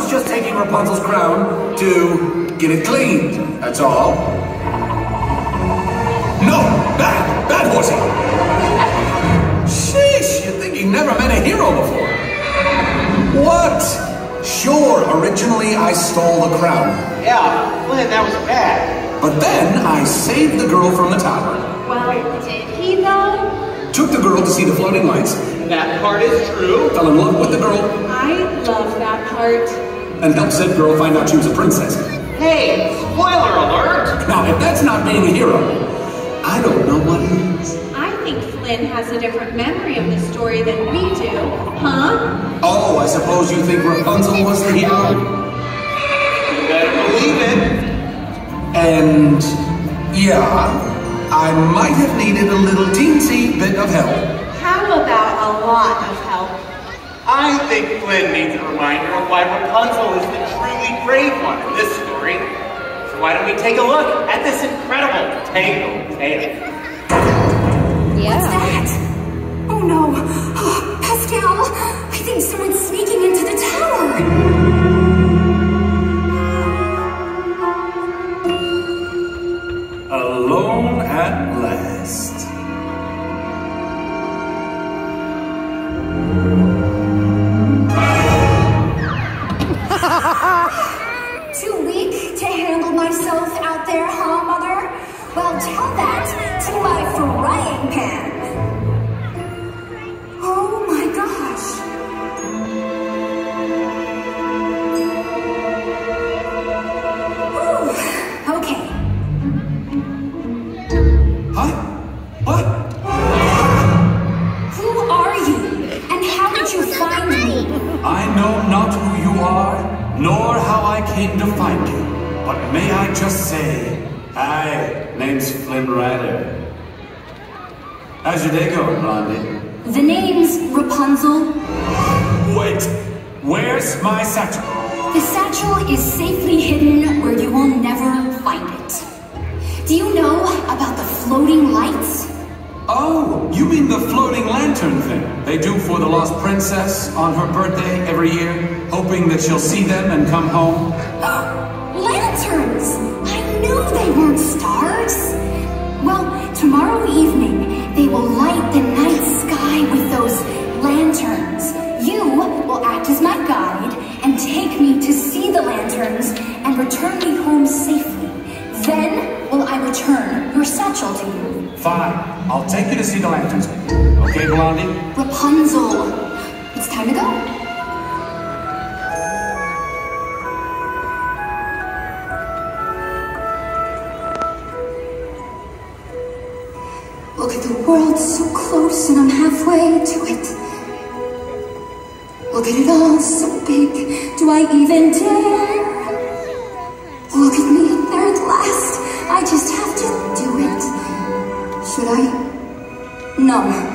was just taking Rapunzel's crown to get it cleaned, that's all. No! Bad! Bad horsey! Sheesh, you'd think you never met a hero before. What? Sure, originally I stole the crown. Yeah, Flynn, that was bad. But then I saved the girl from the tower. Well, did he though? Took the girl to see the floating lights. That part is true. Fell in love with the girl. I love that part. And helped said girl find out she was a princess. Hey, spoiler alert! Now, if that's not being a hero, I don't know what is. I think Flynn has a different memory of the story than we do, huh? Oh, I suppose you think Rapunzel was the hero? You better believe it. And yeah, I might have needed a little teensy bit of help. How about a lot of help? I think Flynn needs a reminder of why Rapunzel is the truly brave one in this story. So why don't we take a look at this incredible tangled tale? What's that? Oh no. Oh, Pascal, I think someone's sneaking tell that to my frying pan. Oh my gosh. Ooh, okay. Huh? What? Who are you? And how did you find me? I know not who you are, nor how I came to find you. But may I just say, hi, name's Flynn Rider. How's your day going, Blondie? The name's Rapunzel. Wait, where's my satchel? The satchel is safely hidden where you will never find it. Do you know about the floating lights? Oh, you mean the floating lantern thing they do for the lost princess on her birthday every year, hoping that she'll see them and come home? Oh, the lanterns and return me home safely. Then will I return your satchel to you. Fine, I'll take you to see the lanterns. Okay, Blondie? Rapunzel, it's time to go. Look at the world so close and I'm halfway to it. Look at it all so big, do I even dare? Look at me there at last, I just have to do it. Should I? No.